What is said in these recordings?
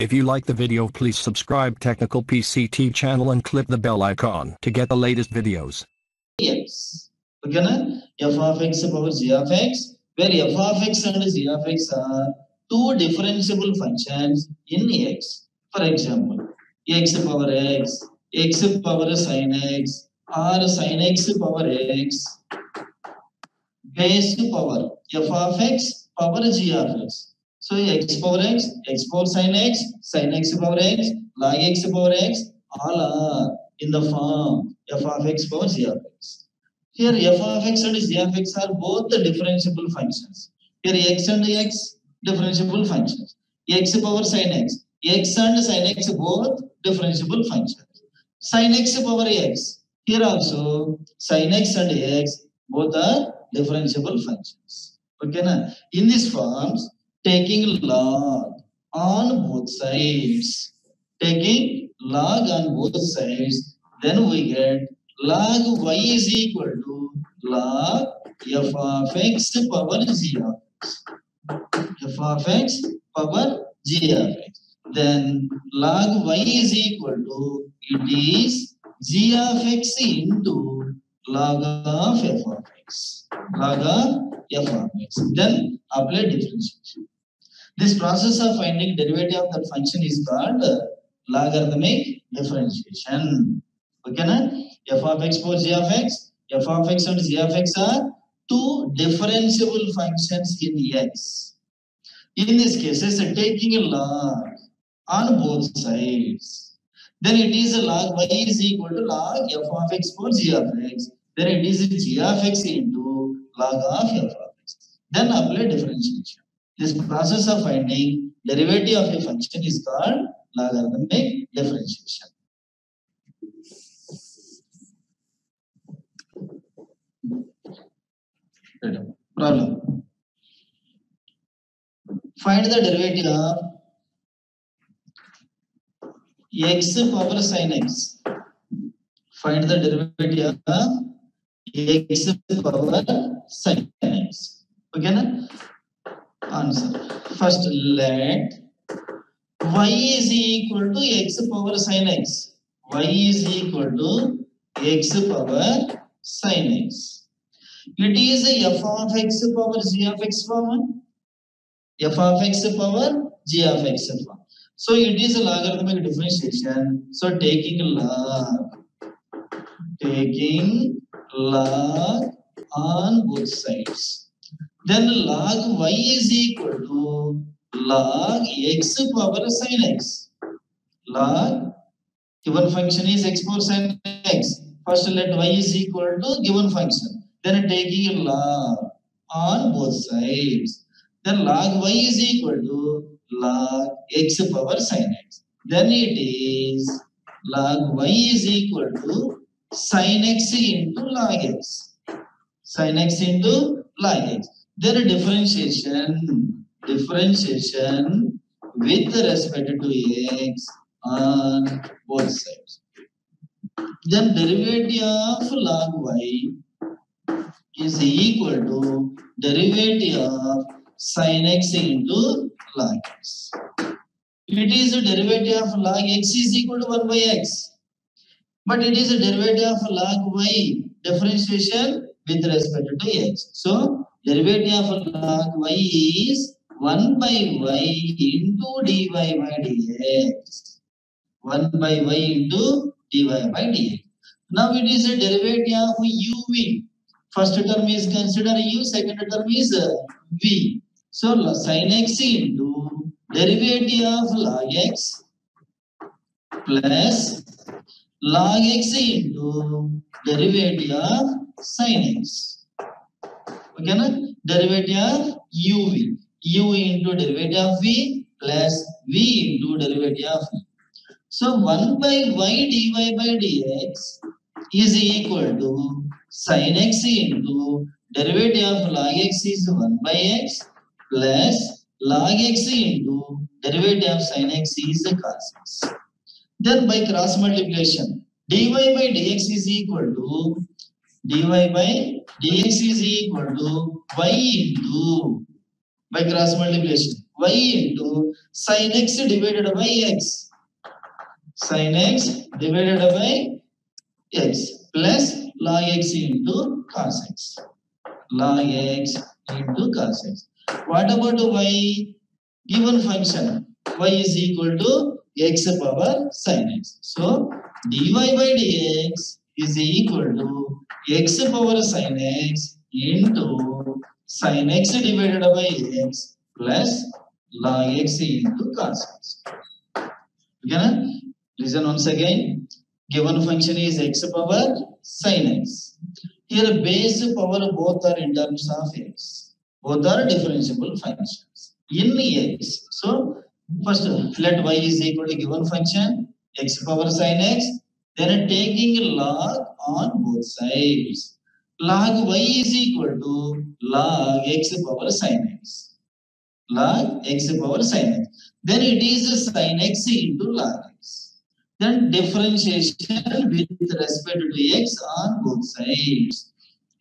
If you like the video please subscribe Technical PCT channel and click the bell icon to get the latest videos. Yes. Okay, na? f of x about g of x, where f of x and g of x are two differentiable functions in x. For example, x power x, x power sin x, or sin x power x, base power f of x power g of x. So x power x, x power sine x, sine x power x, log x power x, all are in the form f of x power g of x. Here f of x and g of x are both the differentiable functions. Here x and x differentiable functions. x power sine x, x and sine x both differentiable functions. Sine x power x, here also sine x and x both are differentiable functions. Okay, na? in these forms, taking log on both sides. Taking log on both sides, then we get log y is equal to log f of x power g of x. f of x power g of x. Then log y is equal to it is g of x into log of f of x. Log of x. then apply differentiation this process of finding derivative of that function is called logarithmic differentiation okay na f of x for g of x f of x and g of x are two differentiable functions in x in this case it's taking a log on both sides then it is a log y is equal to log f of x for g of x then it is g of x into log of f of x. Then apply differentiation. This process of finding derivative of a function is called logarithmic differentiation. Problem. Find the derivative of x power sine x. Find the derivative of x power seven x हो गया ना answer first let y is equal to x power sin x y is equal to x power sin x it is f of x power g of x form f of x power g of x form so it is a logarithmic differentiation so taking log taking log on both sides. Then log y is equal to log x power sine x. Log given function is x power sine x. First let y is equal to given function. Then taking log on both sides. Then log y is equal to log x power sine x. Then it is log y is equal to sin x into log x. Sin x into log x. Their differentiation, differentiation with respect to x on both sides. Then derivative of log y is equal to derivative of sin x into log x. It is a derivative of log x is equal to 1 by x but it is a derivative of log y differentiation with respect to x. So, derivative of log y is 1 by y into dy by dx. 1 by y into dy by dx. Now it is a derivative of u v. First term is consider u, second term is uh, v. So sin x into derivative of log x plus log x into derivative of sin x. Okay, na? derivative of u v. U u into derivative of v plus v into derivative of v. So 1 by y dy by dx is equal to sin x into derivative of log x is 1 by x plus log x into derivative of sin x is cos x. then by cross multiplication dy by dx is equal to dy by dx is equal to y into by cross multiplication y into sin x divided by x sin x divided by x plus log x into cos x log x into cos x what about y given function y is equal to x power sin x. So dy by dx is equal to x power sin x into sin x divided by x plus log x into cos x. Okay, Reason once again. Given function is x power sin x. Here base power both are in terms of x. Both are differentiable functions in x. So First, let y is equal to given function, x power sine x. Then taking log on both sides. Log y is equal to log x power sine x. Log x power sine x. Then it is sine x into log x. Then differentiation with respect to x on both sides.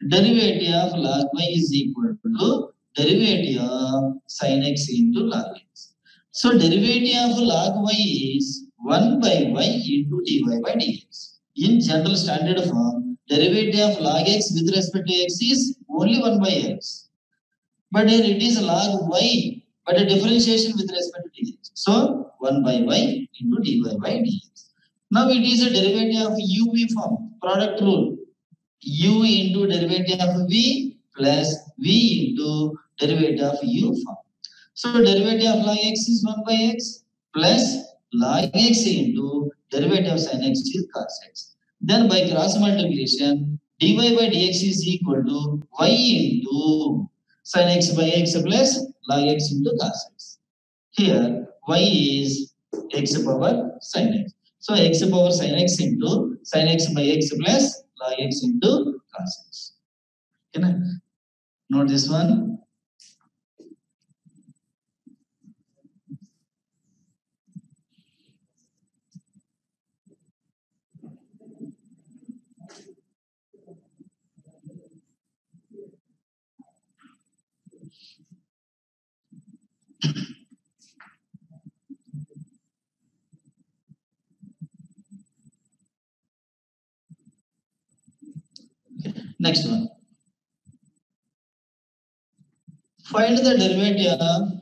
Derivative of log y is equal to derivative of sine x into log x. So derivative of log y is 1 by y into dy by dx. In general standard form, derivative of log x with respect to x is only 1 by x. But here it is log y, but a differentiation with respect to dx. So 1 by y into dy by dx. Now it is a derivative of u v form, product rule. u into derivative of v plus v into derivative of u form. So derivative of log x is 1 by x plus log x into derivative of sin x is cos x. Then by cross multiplication, dy by dx is equal to y into sin x by x plus log x into cos x. Here, y is x power sin x. So x power sin x into sin x by x plus log x into cos x. I note this one. Next one. Find the derivative.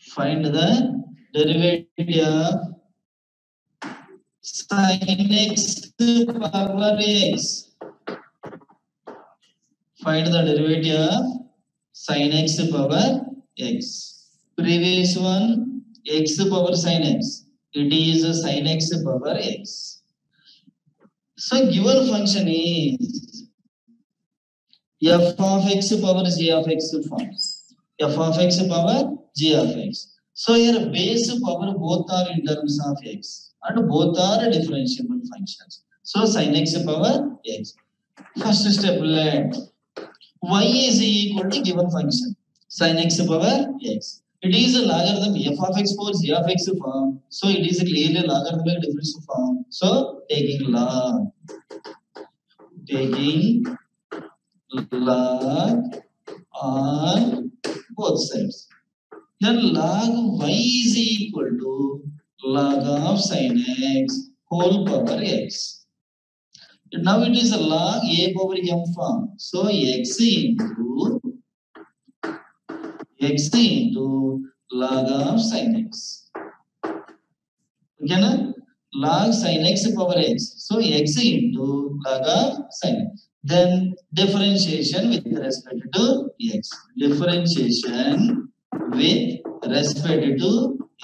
Find the derivative of sine x power x. Find the derivative of sine x power x. Previous one x power sine x. It is sine x power x. So given function is f of x power g of x forms. f of x power g of x. So here base power both are in terms of x and both are differentiable functions. So sin x power x. First step let y is equal to given function sin x power x. It is a logarithm f of x for g of x form. So it is clearly logarithmic difference form. So taking log. Taking log on both sides. Then log y is equal to log of sine x whole power x. Now it is a log a power m form. So x into X into log of sine x. Okay, log sine x power x. So x into log of sine x. Then differentiation with respect to x. Differentiation with respect to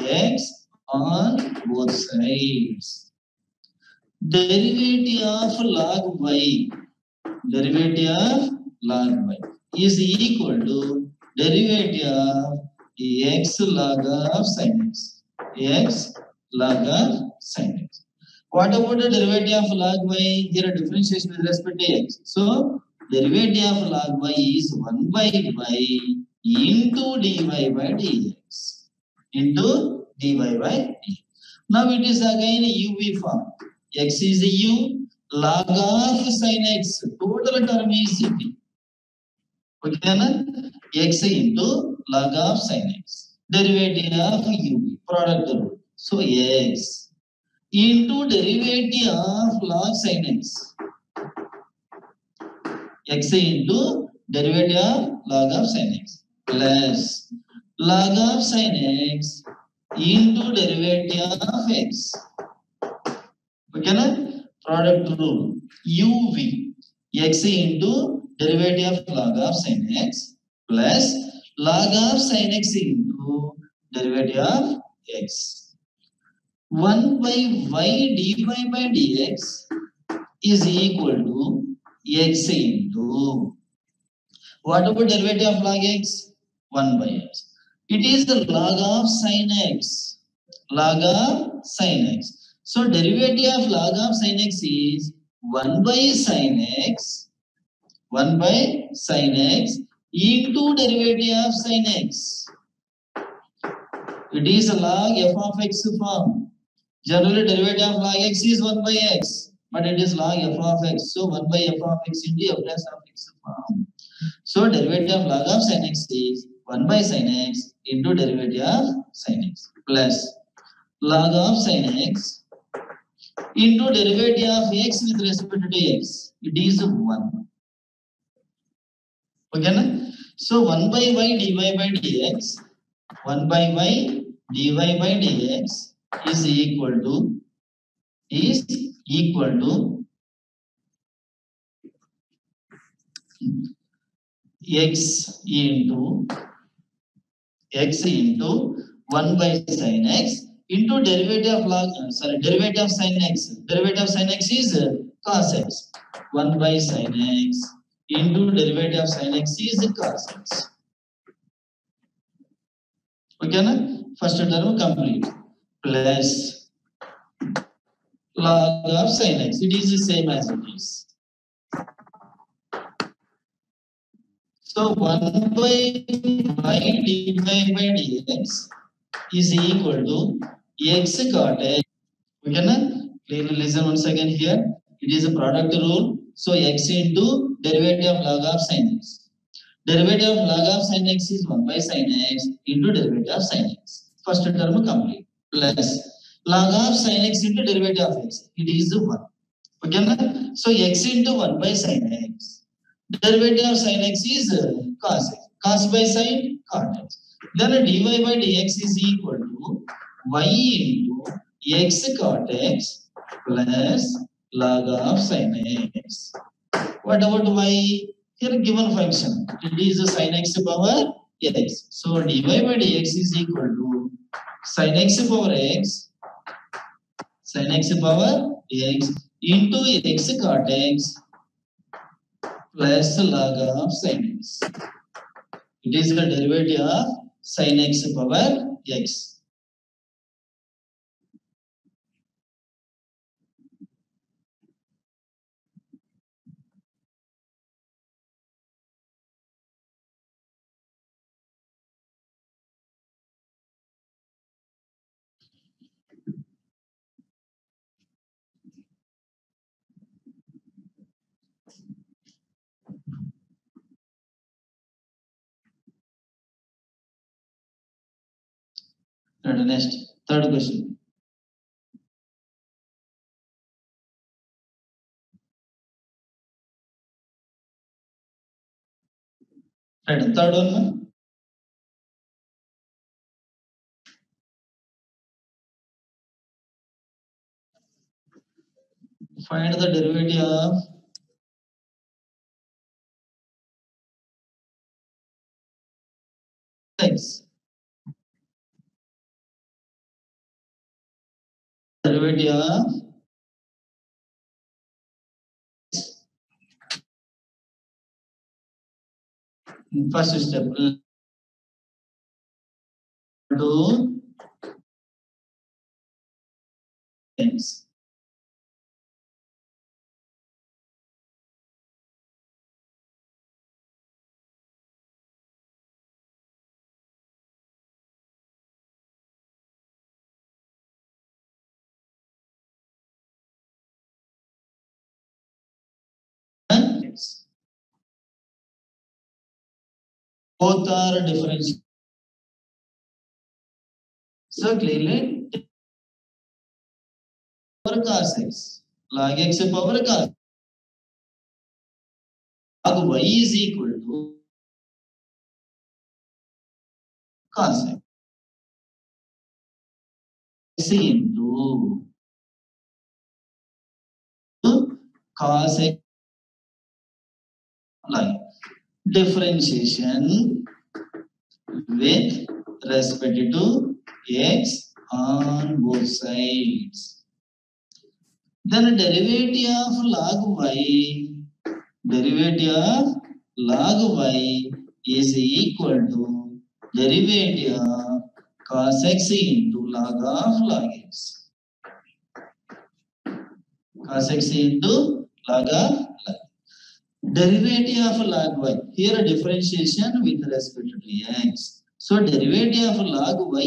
x on both sides. Derivative of log y. Derivative of log y is equal to derivative of x log of sin x. x log of sin x. What about the derivative of log y? There are differentiation with respect to x. So, derivative of log y is 1 by y into dy by dx. Into dy by dx. Now, it is again u form. x is u, log of sin x. Total term is u. Okay, na? x into log of sin x. Derivative of u, product rule. So x into derivative of log sin x. x into derivative of log of sin x plus log of sin x into derivative of x. Okay, product rule uv x into derivative of log of sin x plus log of sin x into derivative of x. 1 by y dy by dx is equal to x into what about derivative of log x? 1 by x. It is the log of sin x. Log of sin x. So derivative of log of sin x is 1 by sin x. 1 by sin x into derivative of sin x. It is a log f of x form. Generally, derivative of log x is 1 by x, but it is log f of x. So, 1 by f of x into f dash of x form. So, derivative of log of sin x is 1 by sin x into derivative of sin x plus log of sin x into derivative of x with respect to x. It is 1. ఓకేనా So one by y dy by dx, one by y dy by dx is equal to is equal to x into x into one by sin x into derivative of log sorry derivative of sin x derivative of sin x is cos x one by sin x into derivative of sin x is equal to x. Okay, na? First term complete plus log of sin x. It is the same as it is. So 1 by y divided by dx is equal to x cot x. Okay, na? listen once again here. It is a product rule. So x into derivative of log of sin x derivative of log of sin x is one by sin x into derivative of sin x first term complete plus log of sin x into derivative of x it is one. okay na so x into one by sin x derivative of sin x is cos x cos by sin cot x then dy by dx is equal to y into x cot x plus log of sin x What about y? Here given function. It is is a sin x power x. So dy by dx is equal to sin x power x sin x power x into x cot x plus log of sin x. It is the derivative of sin x power x. the Next, third question. Right, third one. Find the derivative of derivative in first step do things both are differential. So clearly, power का सेक्स like x power का अब y is equal to cos x into cos x like. differentiation with respect to x on both sides. Then derivative of log y, derivative of log y is equal to derivative of cos x into log of log x. Cos x into log of derivative of log y. Here differentiation with respect to x. So derivative of log y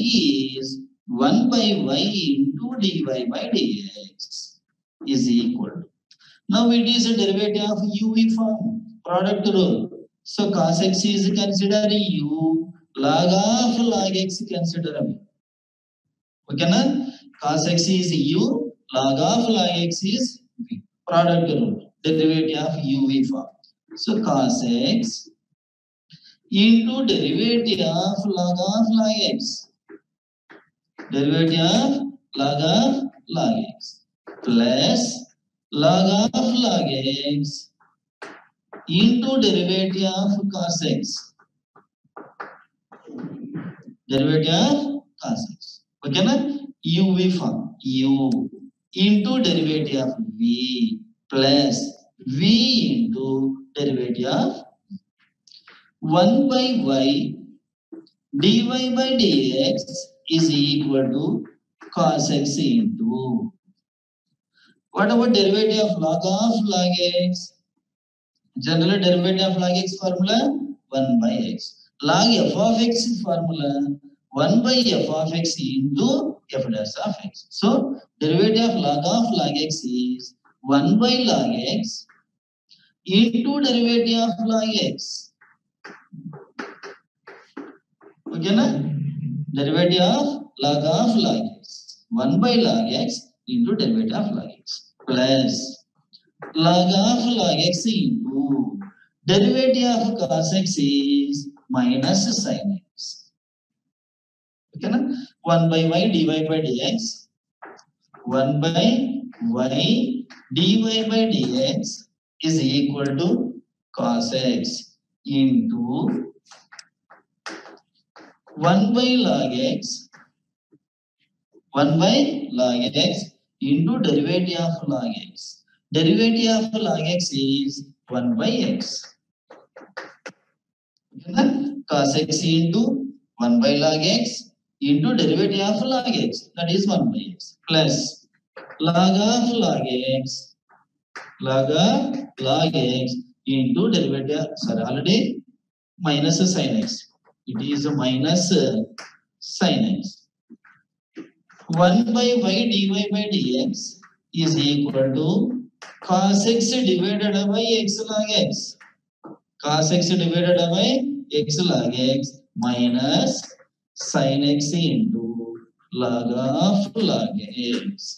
is 1 by y into dy by dx is equal. Now it is a derivative of form product rule. So cos x is considered u, log of log x considerable. Okay, na? cos x is u, log of log x is v. Product rule derivative of u form. So cos x into derivative of log of log x. Derivative of log of log x plus log of log x into derivative of cos x. Derivative of cos x. Okay, na? UV form. u into derivative of v plus v into derivative of 1 by y dy by dx is equal to cos x into what about derivative of log of log x general derivative of log x formula 1 by x log f of x formula 1 by f of x into f dash of x so derivative of log of log x is 1 by log x into derivative of log x. Okay, na? Derivative of log of log x. 1 by log x into derivative of log x plus log of log x into derivative of cos x is minus sin x. Okay, na? 1 by y dy by dx. 1 by y dy by dx is equal to cos x into 1 by log x 1 by log x into derivative of log x. Derivative of log x is 1 by x. Then cos x into 1 by log x into derivative of log x that is 1 by x plus log of log x log of log x into derivative sorry already minus sin x it is minus sin x 1 by y dy by dx is equal to cos x divided by x log x cos x divided by x log x minus sin x into log of log x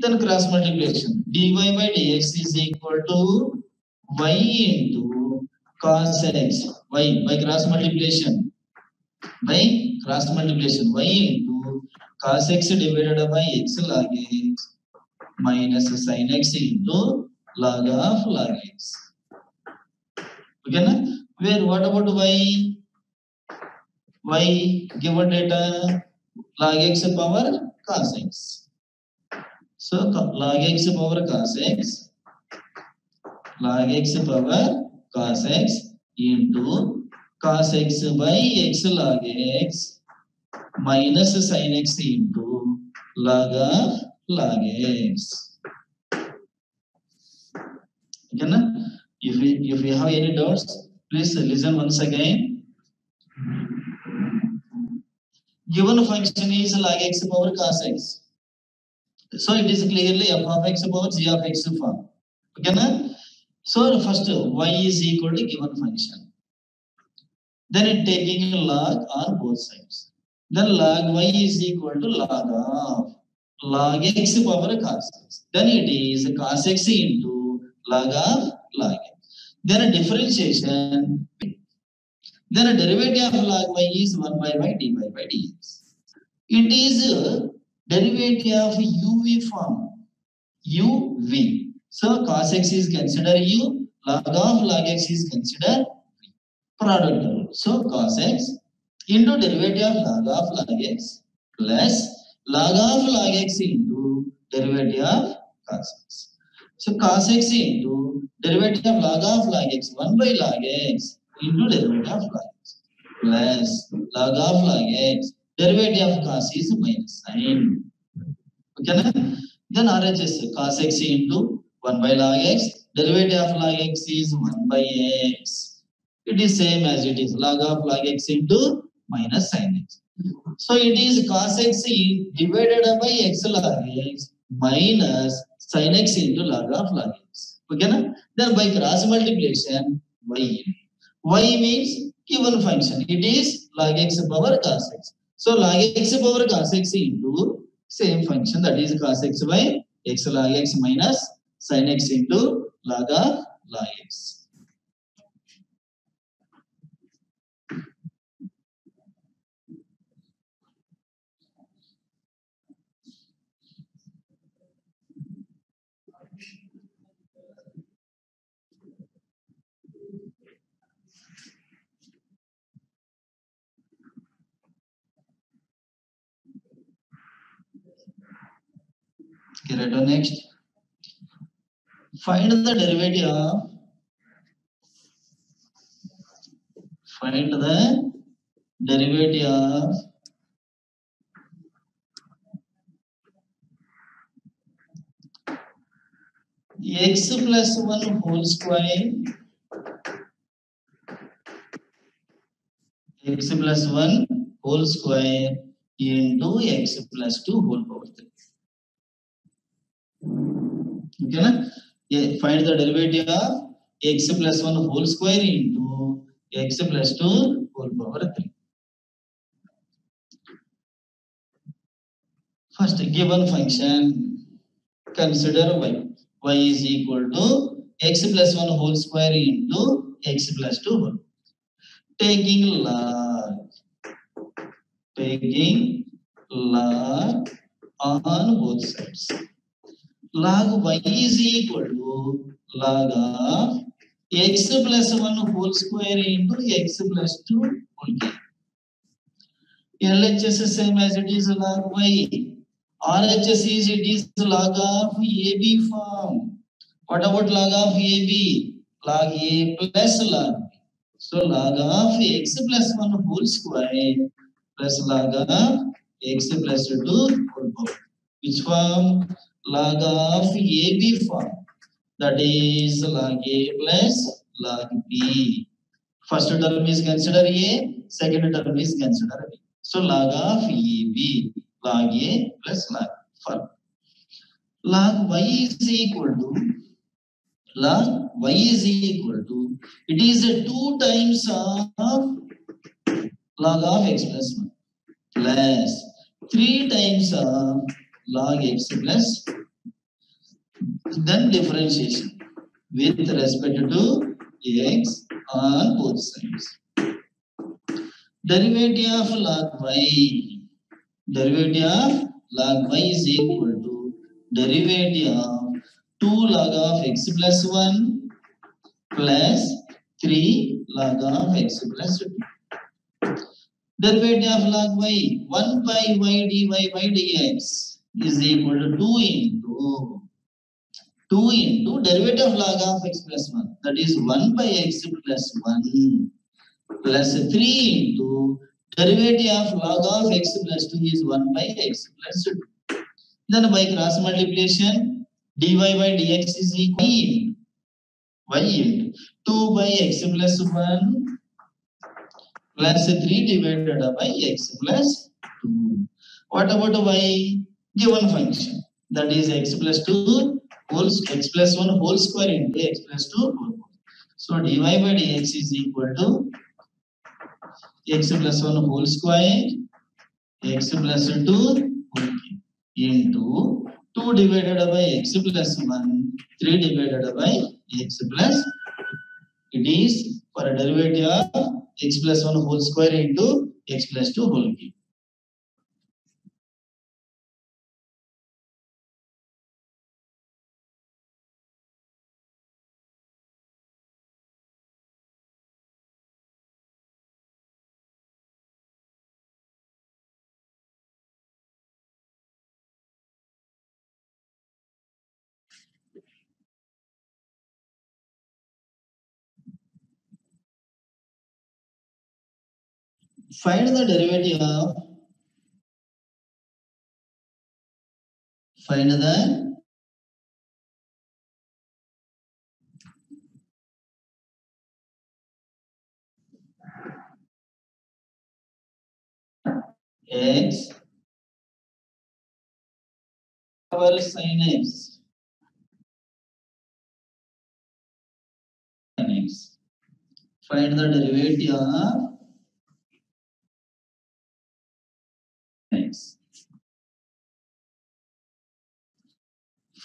then cross multiplication dy by dx is equal to y into cos x y by cross multiplication by cross multiplication y into cos x divided by x log x minus sin x into log of log x okay na where what about y y given data log x power cos x So log x power cos x log x power cos x into cos x by x log x minus sin x into log of log x. Okay, If we if we have any doubts, please listen once again. Given function is log x power cos x. So it is clearly f of x upon g of x form. Okay, na? So first y is equal to given function. Then it taking log on both sides. Then log y is equal to log of log x power cos x. Then it is cos x into log of log x. Then a differentiation. Then a derivative of log y is 1 by y dy by dx. It is derivative of uv form uv. So cos x is considered u, log of log x is considered v. Product rule. So cos x into derivative of log of log x plus log of log x into derivative of cos x. So cos x into derivative of log of log x 1 by log x into derivative of log x plus log of log x Derivative of cos is minus sine. Okay, then, then RHS cos x into 1 by log x. Derivative of log x is 1 by x. It is same as it is log of log x into minus sine x. So it is cos x divided by x log x minus sine x into log of log x. Okay, na? then by cross multiplication y. y means given function. It is log x power cos x. So log x power cos x into same function that is cos x by x log x minus sin x into log log x. okay right on next find the derivative find the derivative x plus one whole square x plus one whole square into x plus two whole power 3 Okay na? Find the derivative of x plus 1 whole square into x plus 2 whole power 3. First given function, consider y. Y is equal to x plus 1 whole square into x plus 2 whole. Taking log on both sides. log y is equal to log of x plus 1 whole square into x plus 2 whole cube. LHS is same as it is log y. RHS is it is log of AB form. What about log of AB? Log A plus log B. So log of x plus 1 whole square plus log of x plus 2 whole power. Which form? log of AB form. That is log A plus log B. First term is consider A, second term is consider B. So log of AB, log A plus log form. Log Y is equal to log Y is equal to it is a two times of log of x plus 1 plus three times of log x plus then differentiation with respect to x on both sides derivative of log y derivative of log y is equal to derivative of 2 log of x plus 1 plus 3 log of x plus 2 derivative of log y 1 by y dy by dx is equal to 2 into 2 into derivative log of x plus 1 that is 1 by x plus 1 plus 3 into derivative of log of x plus 2 is 1 by x plus 2. Then by cross multiplication dy by dx is equal to y into 2 by x plus 1 plus 3 divided by x plus 2. What about y? given function that is x plus 2 whole x plus 1 whole square into x plus 2 whole square. so dy by dx is equal to x plus 1 whole square x plus 2 whole square into 2 divided by x plus 1 3 divided by x plus it is for a derivative of x plus 1 whole square into x plus 2 whole cube find the derivative of find the x well sin x sin x find the derivative of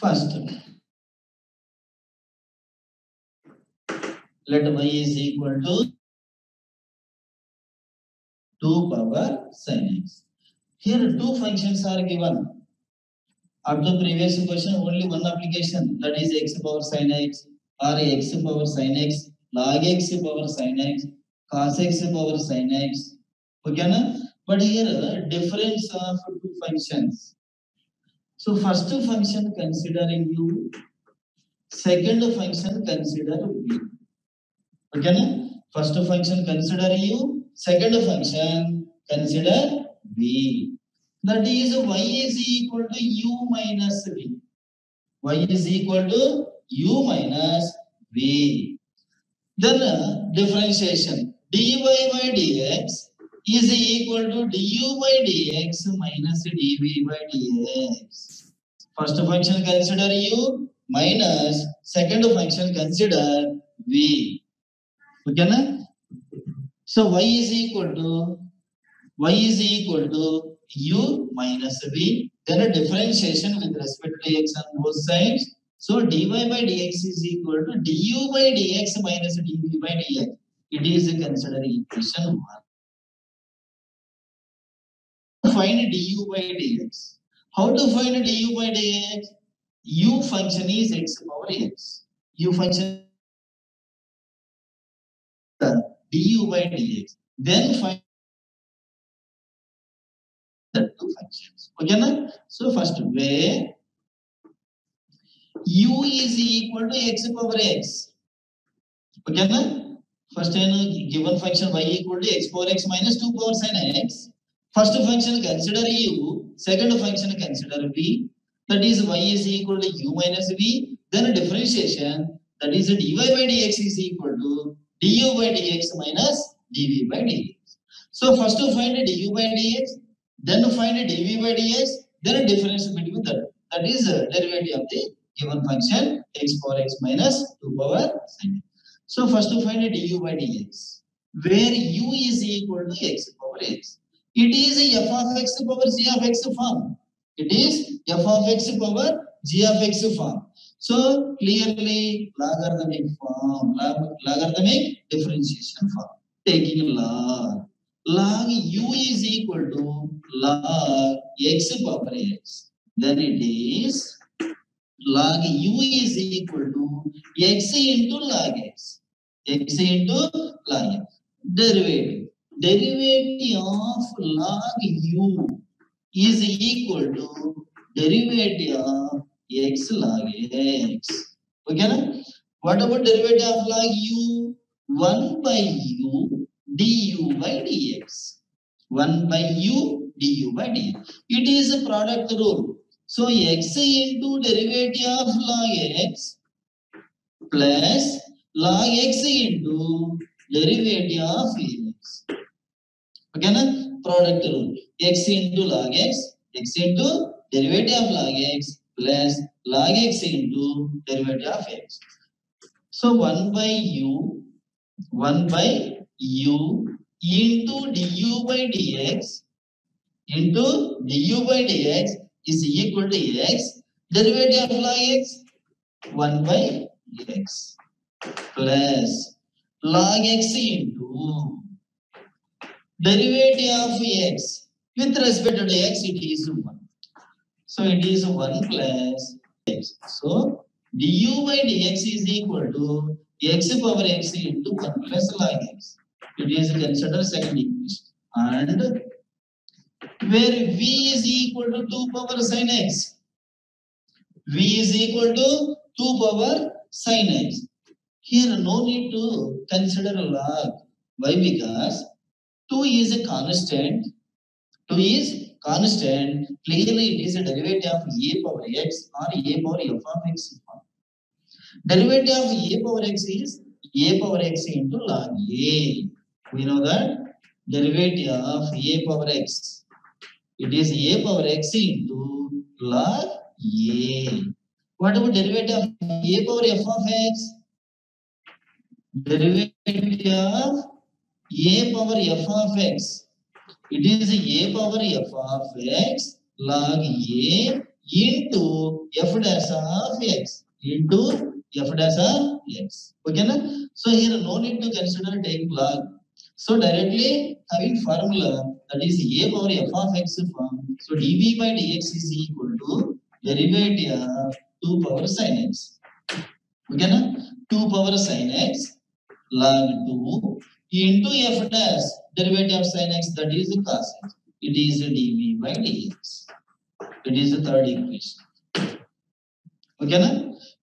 First, let y is equal to 2 power sin x. Here two functions are given. Up to previous question, only one application that is x power sin x or x power sin x, log x power sin x, cos x power sin x. Okay, na? But here difference of two functions. So first function considering u, second function consider v. Okay na? First function consider u, second function consider v. That is y is equal to u minus v. y is equal to u minus v. Then uh, differentiation dy by dx is equal to du by dx minus dv by dx. First function consider u minus second function consider v. Okay na? So y is equal to y is equal to u minus v. Then a differentiation with respect to x on both sides. So dy by dx is equal to du by dx minus dv by dx. It is a considered equation 1 find du by dx. How to find du by dx? u function is x power x. u function du by dx. Then find the two functions. Okay, na? So first way u is equal to x power x. Okay, na? First, given function y equal to x power x minus 2 power sin x. First function consider u, second function consider v, that is y is equal to u minus v, then differentiation, that is dy by dx is equal to du by dx minus dv by dx. So first to find du by dx, then find dv by dx, then difference between that. That is uh, derivative of the given function x power x minus 2 power sin. So first to find du by dx, where u is equal to x power x. it is f of x power g of x form. It is f of x power g of x form. So clearly logarithmic form, log, logarithmic differentiation form. Taking log, log u is equal to log x power x. Then it is log u is equal to x into log x. x into log x. Derivative. derivative of log u is equal to derivative of x log x. Okay, na? What about derivative of log u? 1 by u du by dx. 1 by u du by dx. It is a product rule. So x into derivative of log x plus log x into derivative of ఓకేనా product rule x into log x x into derivative of log x plus log x into derivative of x so one by u one by u into d u by d x into d u by d x is equal to x derivative of log x 1 by x plus log x into derivative of x with respect to x, it is 1. So it is 1 plus x. So du by dx is equal to x power x into 1 plus log x. It is considered second equation. And where v is equal to 2 power sin x. v is equal to 2 power sin x. Here no need to consider log. Why? Because 2 is a constant. 2 is constant. Clearly, it is a derivative of a power x or a power f of x. Derivative of a power x is a power x into log a. We know that derivative of a power x. It is a power x into log a. What about derivative of a power f of x? Derivative of a power f of x. It is a power f of x log a into f dash of x into f dash of x. Okay, na? So here no need to consider taking log. So directly having formula that is a power f of x form. So dv by dx is equal to derivative of 2 power sin x. Okay, na? 2 power sin x log 2 into f dash derivative of sine x that is cos x. It is a dv by dx. It is the third equation. Okay, na?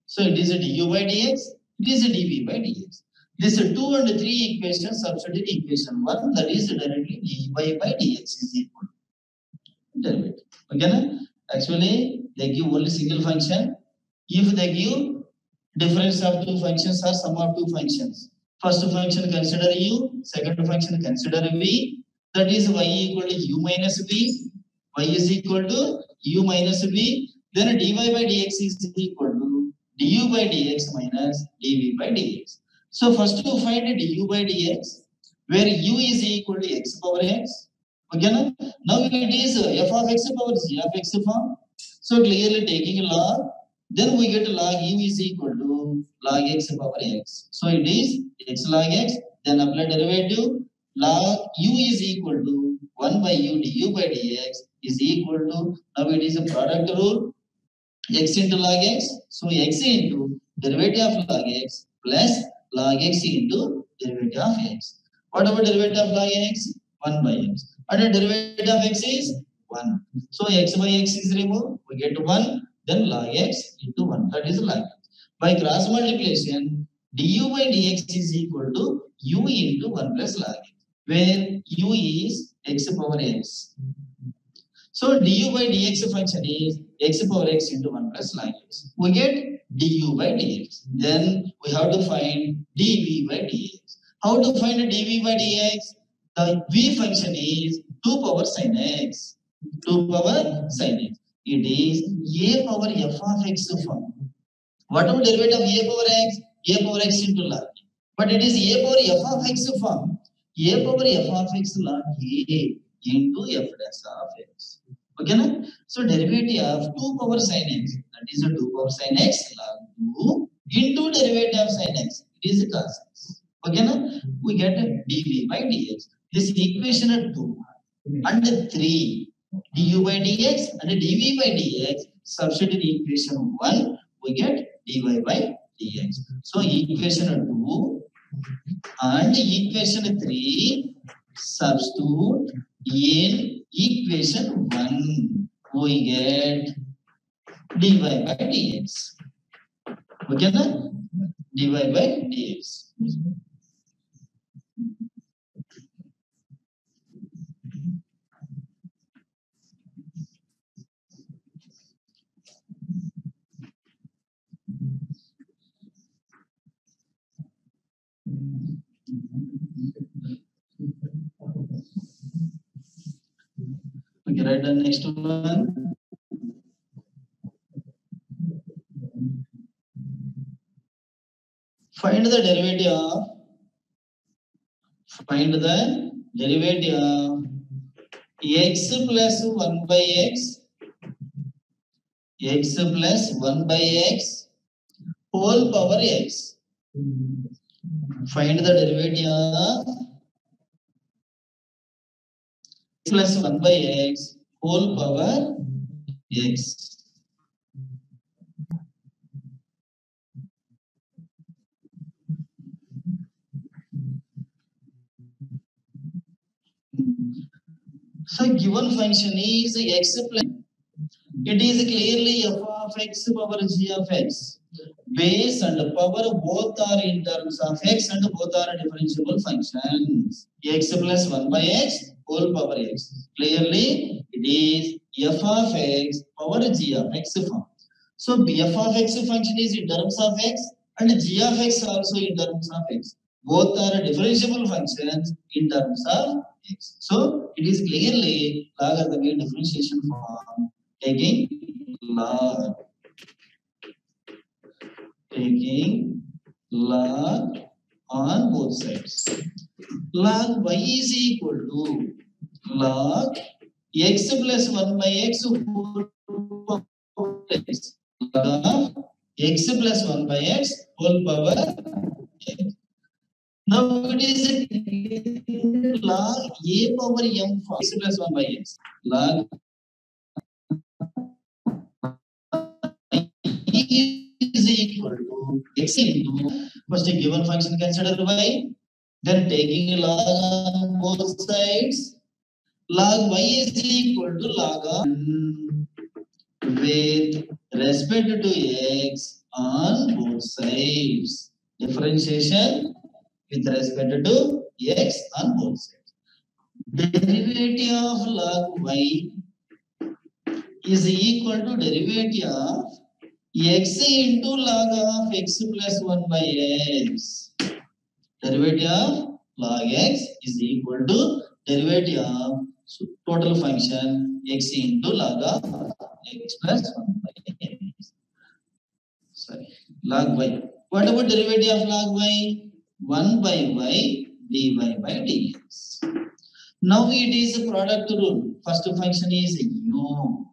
So it is a du by dx, it is a dv by dx. This 2 and 3 equations, substitute equation 1 that is directly dy by dx is equal to derivative. Okay, na? Actually, they give only single function. If they give difference of two functions or sum of two functions, First function consider u, second function consider v. That is y equal to u minus v, y is equal to u minus v. Then dy by dx is equal to du by dx minus dv by dx. So first we find a du by dx, where u is equal to x power x. Okay, now, it is f of x power g of x form. So clearly taking log then we get log u is equal to log x power x. So it is x log x, then apply derivative, log u is equal to 1 by u du by dx is equal to, now it is a product rule, x into log x, so x into derivative of log x plus log x into derivative of x. What about derivative of log x? 1 by x. And the derivative of x is 1. So x by x is removed, we get 1. Then log x into 1 third is log x. By cross multiplication, du by dx is equal to u into 1 plus log x, where u is x power x. So du by dx function is x power x into 1 plus log x. We get du by dx. Then we have to find dv by dx. How to find dv by dx? The v function is 2 power sine x. 2 power sine x. It is a power f of x form. Whatever derivative of a power x, a power x into log. But it is a power f of x form. a power f of x log a into f dash of x. Okay, na? So derivative of 2 power sin x. That is a 2 power sin x log 2 into derivative of sin x. It is a cos x. Okay, na? We get dv by dx. This equation at 2 and 3 du by dx and dv by dx substitute in equation 1 we get dy by dx so equation 2 and equation 3 substitute in equation 1 we get dy by dx okay na dy by dx next one. Find the derivative of, find the derivative of x plus one by x, x plus one by x whole power x. Find the derivative of plus one by x whole power x. So given function is x plus it is clearly f of x power g of x. Base and power both are in terms of x and both are differentiable functions. x plus 1 by x whole power x. Clearly it is f of x power g of x function. So b f of x function is in terms of x and g of x also in terms of x. Both are differentiable functions in terms of x. So it is clearly logarithmic differentiation form taking log taking log on both sides. Log y is equal to log x plus one by x whole power x plus one by x whole power Now it is log a power m for x plus one by x log is equal to x into first a given function consider y then taking log on both sides log y is equal to log of n with respect to x on both sides differentiation with respect to x on both sides derivative of log y is equal to derivative of x into log of x plus 1 by x derivative of log x is equal to derivative of So total function x into log of x plus 1 by x. Sorry, log y. What about derivative of log y? 1 by y dy by dx. Now it is a product rule. First function is u.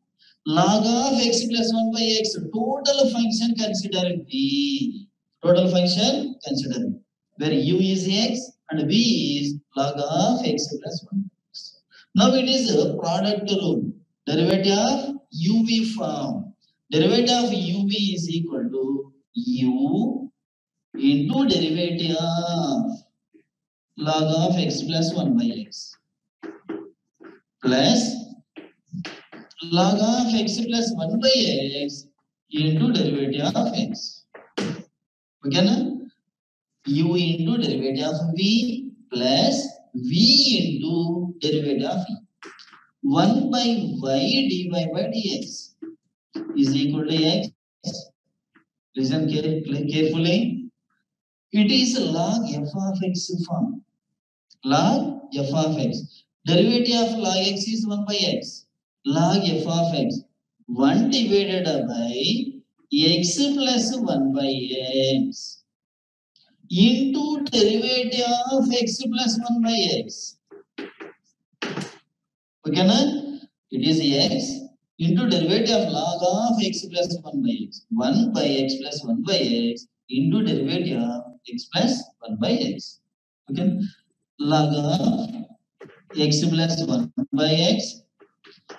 Log of x plus 1 by x. Total function consider v. Total function consider Where u is x and v is log of x plus 1 now it is a product rule. Derivative of UV form. Derivative of UV is equal to U into derivative of log of x plus 1 by x plus log of x plus 1 by x into derivative of x. Okay, na? u into derivative of v plus v into derivative of e. 1 by y dy by dx is equal to x. Listen carefully. It is log f of x form. Log f of x. Derivative of log x is 1 by x. Log f of x. 1 divided by x plus 1 by x into derivative of x plus 1 by x Okay, na? It is x into derivative of log of x plus 1 by x. 1 by x plus 1 by x into derivative of x plus 1 by x. Okay, log of x plus 1 by x.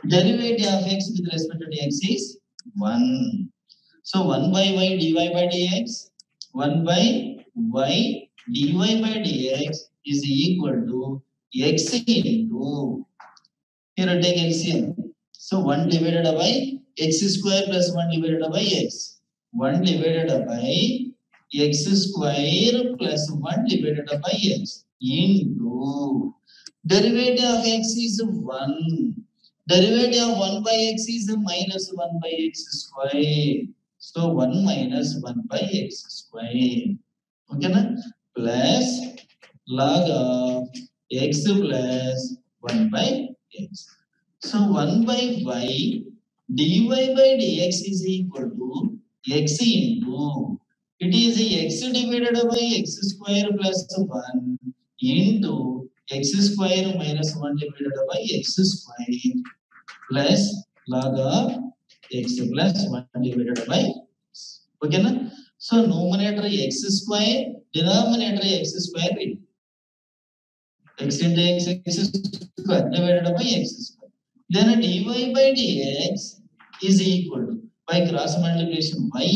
Derivative of x with respect to x is 1. So 1 by y dy by dx, 1 by y dy by dx is equal to x into here I take LCM. So 1 divided by x square plus 1 divided by x. 1 divided by x square plus 1 divided by x into derivative of x is 1 derivative of 1 by x is minus 1 by x square so 1 minus 1 by x square okay na plus log of x plus 1 by x. So 1 by y dy by dx is equal to x into it is x divided by x square plus 1 into x square minus 1 divided by x square plus log of x plus 1 divided by x. Okay, na? So numerator x square, denominator x square. into extend the x x square divided by x square. Then dy by dx is equal to by cross multiplication y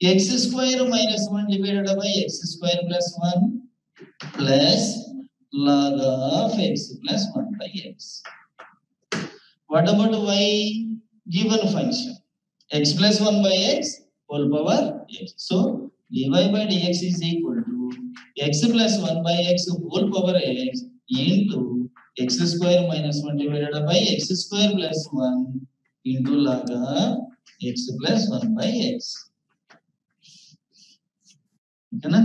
into x square minus 1 divided by x square plus 1 plus log of x plus 1 by x. What about y given function? x plus 1 by x whole power x. So dy by dx is equal x plus 1 by x whole power x into x square minus 1 divided by x square plus 1 into laga x plus 1 by x. ठीक है ना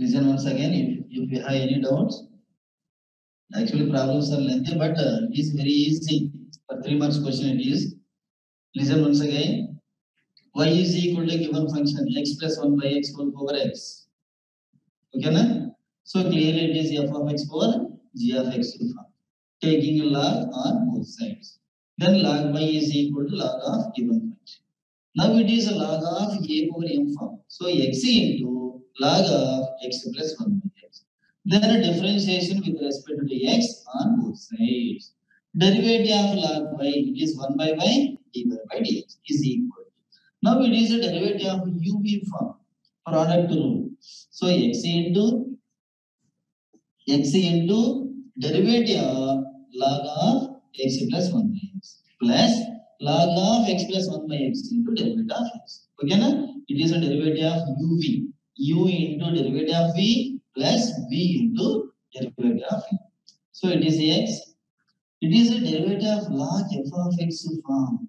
reason once again if, if you have any doubts. Actually, problems are lengthy, but uh, it is very easy. For three marks question, it is. Listen once again. Y is equal to given function x plus 1 by x whole power x. Okay, na? So clearly it is f of x power g of x to form, taking a log on both sides. Then log y is equal to log of given function. Now it is log of a over m form. So x into log of x plus 1 by x. Then a differentiation with respect to the x on both sides. Derivative of log y is is 1 by y divided by dx is equal to. Now it is a derivative of uv form product rule. So x into x into derivative of log of x plus 1 by x plus log of x plus 1 by x into derivative of x. Okay, na? it is a derivative of uv u into derivative of v plus v into derivative of v. So it is x. It is a derivative of log f of x from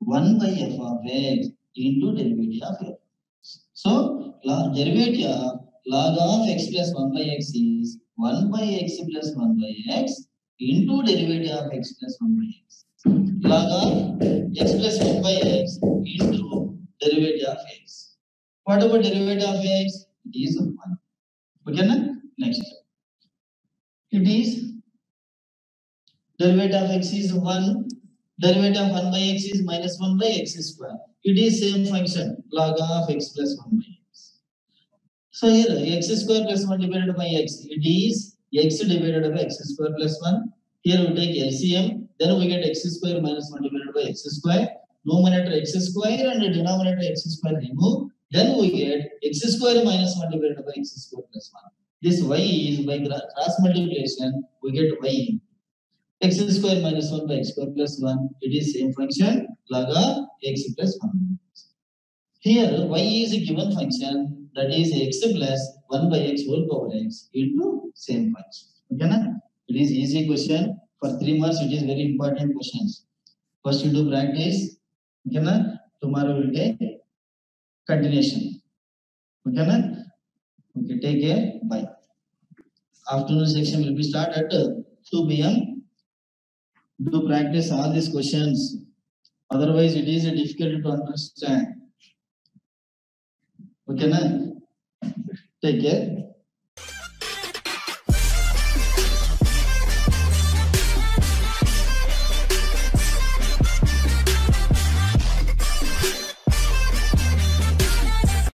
1 by f of x into derivative of f. So derivative of log of x plus 1 by x is 1 by x plus 1 by x into derivative of x plus 1 by x. Log of x plus 1 by x into derivative of x. What about derivative of x? It is 1. Okay, na? Next. It is derivative of x is 1. Derivative of 1 by x is minus 1 by x square. It is same function log of x plus 1 by x. So here x square plus 1 divided by x. It is x divided by x square plus 1. Here we take LCM. Then we get x square minus 1 divided by x square. Numerator x square and denominator x square remove. Then we get x square minus multiplied by x square plus 1. This y is by cross multiplication, we get y. x square minus 1 by x square plus 1, it is same function log of x plus 1. Here y is a given function that is x plus 1 by x whole power x into same function. Okay, na? It is easy question. For three months, it is very important questions. First you do practice. Okay, na? Tomorrow will take continuation. Okay, man? Okay, take care. Bye. Afternoon section will be start at 2 p.m. Do practice all these questions. Otherwise, it is difficult to understand. Okay, na? Take care.